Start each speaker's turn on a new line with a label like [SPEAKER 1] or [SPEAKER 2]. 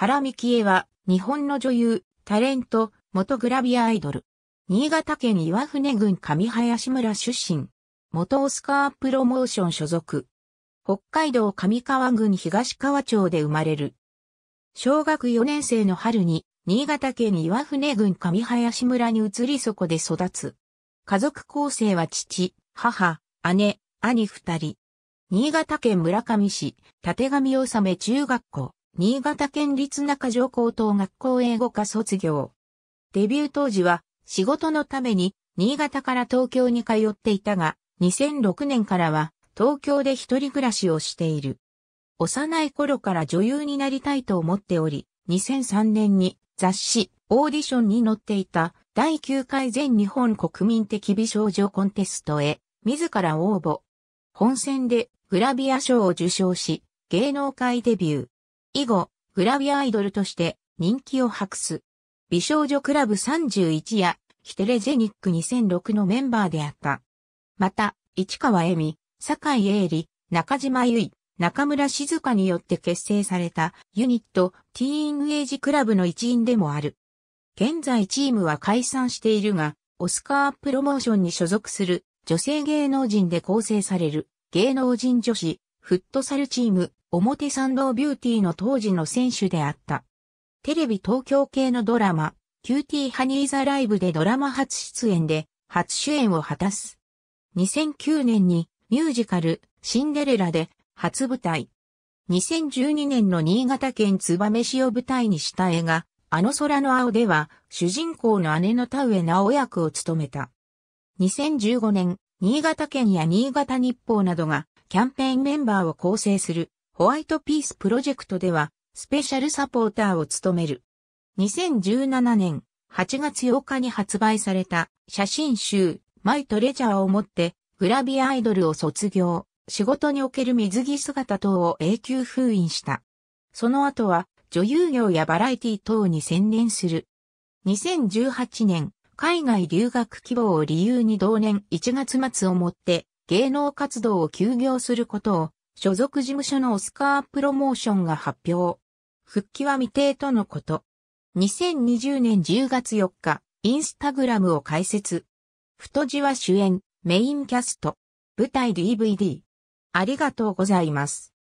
[SPEAKER 1] 原幹恵は、日本の女優、タレント、元グラビアアイドル。新潟県岩船郡上林村出身。元オスカープロモーション所属。北海道上川郡東川町で生まれる。小学4年生の春に、新潟県岩船郡上林村に移りそこで育つ。家族構成は父、母、姉、兄二人。新潟県村上市、立上治め中学校、新潟県立中条高等学校英語科卒業。デビュー当時は仕事のために新潟から東京に通っていたが、2006年からは東京で一人暮らしをしている。幼い頃から女優になりたいと思っており、2003年に雑誌オーディションに載っていた第9回全日本国民的美少女コンテストへ自ら応募。本選でグラビア賞を受賞し、芸能界デビュー。以後、グラビアアイドルとして人気を博す。美少女クラブ31やヒテレジェニック2006のメンバーであった。また、市川恵美、坂井英里、中島由衣、中村静香によって結成されたユニットティーンエイジクラブの一員でもある。現在チームは解散しているが、オスカープロモーションに所属する女性芸能人で構成される芸能人女子フットサルチーム表参道ビューティーの当時の選手であった。テレビ東京系のドラマ、キューティーハニーザライブでドラマ初出演で初主演を果たす。2009年にミュージカルシンデレラで初舞台。2012年の新潟県燕市を舞台にした映画、あの空の青では主人公の姉の田上直役を務めた。2015年、新潟県や新潟日報などがキャンペーンメンバーを構成するホワイトピースプロジェクトではスペシャルサポーターを務める。2017年8月8日に発売された写真集マイトレジャーをもってグラビアアイドルを卒業、仕事における水着姿等を永久封印した。その後は女優業やバラエティ等に専念する。2018年、海外留学希望を理由に同年1月末をもって芸能活動を休業することを所属事務所のオスカープロモーションが発表。復帰は未定とのこと。2020年10月4日、インスタグラムを開設。太字は主演、メインキャスト、舞台 DVD。ありがとうございます。